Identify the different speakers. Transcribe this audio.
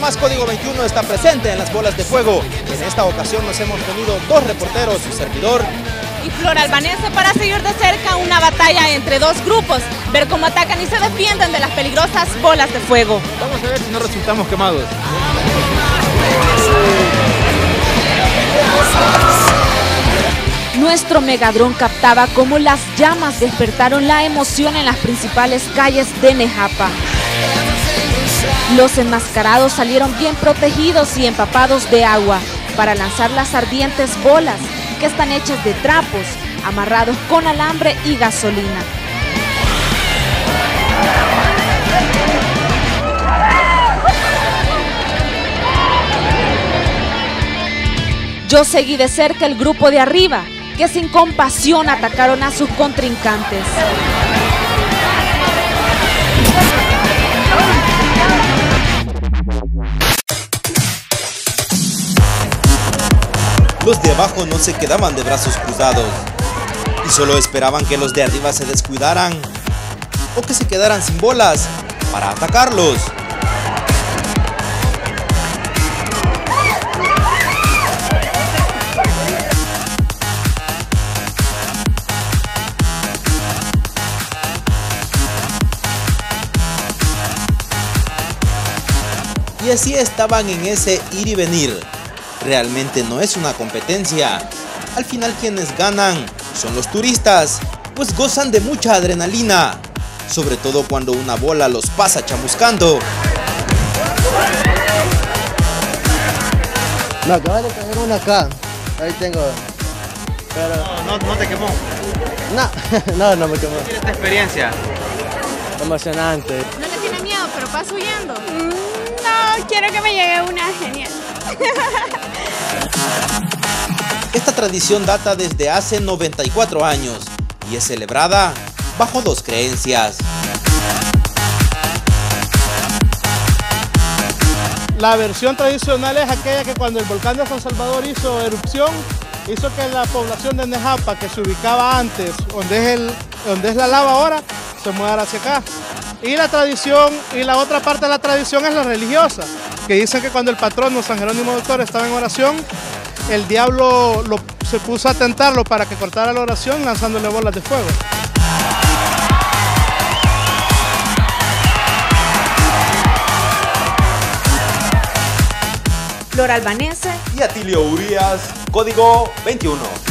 Speaker 1: más Código 21 está presente en las bolas de fuego. En esta ocasión nos hemos tenido dos reporteros, su servidor
Speaker 2: y Flor Albanese para seguir de cerca una batalla entre dos grupos, ver cómo atacan y se defienden de las peligrosas bolas de fuego.
Speaker 1: Vamos a ver si no resultamos quemados.
Speaker 2: Nuestro Megadrón captaba cómo las llamas despertaron la emoción en las principales calles de Nejapa. Los enmascarados salieron bien protegidos y empapados de agua para lanzar las ardientes bolas que están hechas de trapos, amarrados con alambre y gasolina. Yo seguí de cerca el grupo de arriba, que sin compasión atacaron a sus contrincantes.
Speaker 1: Los de abajo no se quedaban de brazos cruzados y solo esperaban que los de arriba se descuidaran o que se quedaran sin bolas para atacarlos. Y así estaban en ese ir y venir realmente no es una competencia. Al final quienes ganan son los turistas, pues gozan de mucha adrenalina, sobre todo cuando una bola los pasa chamuscando.
Speaker 3: Me acaba de caer una acá, ahí tengo.
Speaker 1: Pero... No, no, te quemó.
Speaker 3: No, no, no me quemó.
Speaker 1: ¿Qué esta experiencia?
Speaker 3: Emocionante.
Speaker 2: ¿No le tiene miedo, pero pasa huyendo?
Speaker 4: Mm, no, quiero que me llegue una genial.
Speaker 1: Esta tradición data desde hace 94 años y es celebrada bajo dos creencias.
Speaker 5: La versión tradicional es aquella que cuando el volcán de San Salvador hizo erupción, hizo que la población de Nejapa, que se ubicaba antes, donde es, el, donde es la lava ahora, se mudara hacia acá. Y la tradición, y la otra parte de la tradición es la religiosa, que dicen que cuando el patrono San Jerónimo Doctor estaba en oración, el diablo se puso a tentarlo para que cortara la oración lanzándole bolas de fuego.
Speaker 2: Flor Albanese
Speaker 1: y Atilio Urias, código 21.